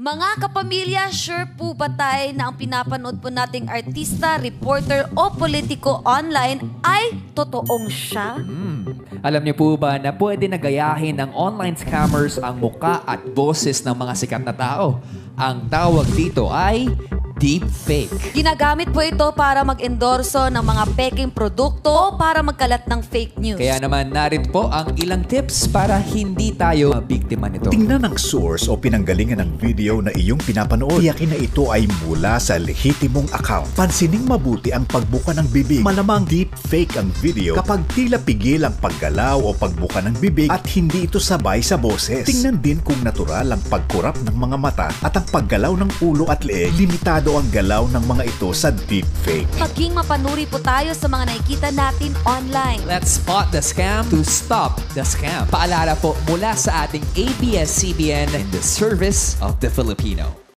Mga kapamilya, sure po ba tayo na ang pinapanood po nating artista, reporter o politiko online ay totoong siya? Alam niyo po ba na pwede nagayahin ng online scammers ang muka at boses ng mga sikat na tao? Ang tawag dito ay deepfake. Ginagamit po ito para mag-endorso ng mga peking produkto o para magkalat ng fake news. Kaya naman narito po ang ilang tips para hindi tayo mabiktima nito. Tingnan ang source o pinanggalingan ng video na iyong pinapanood. Tiyakin na ito ay mula sa lehitimong account. Pansining mabuti ang pagbuka ng bibig. Malamang deep fake ang video kapag tila pigil ang paggalaw o pagbuka ng bibig at hindi ito sabay sa boses. Tingnan din kung natural ang pagkurap ng mga mata at ang paggalaw ng ulo at leeg. Limitado ang galaw ng mga ito sa deep fake. Maging mapanuri po tayo sa mga nakikita natin online. Let's spot the scam to stop the scam. Paalala po mula sa ating ABS-CBN in the service of the Filipino.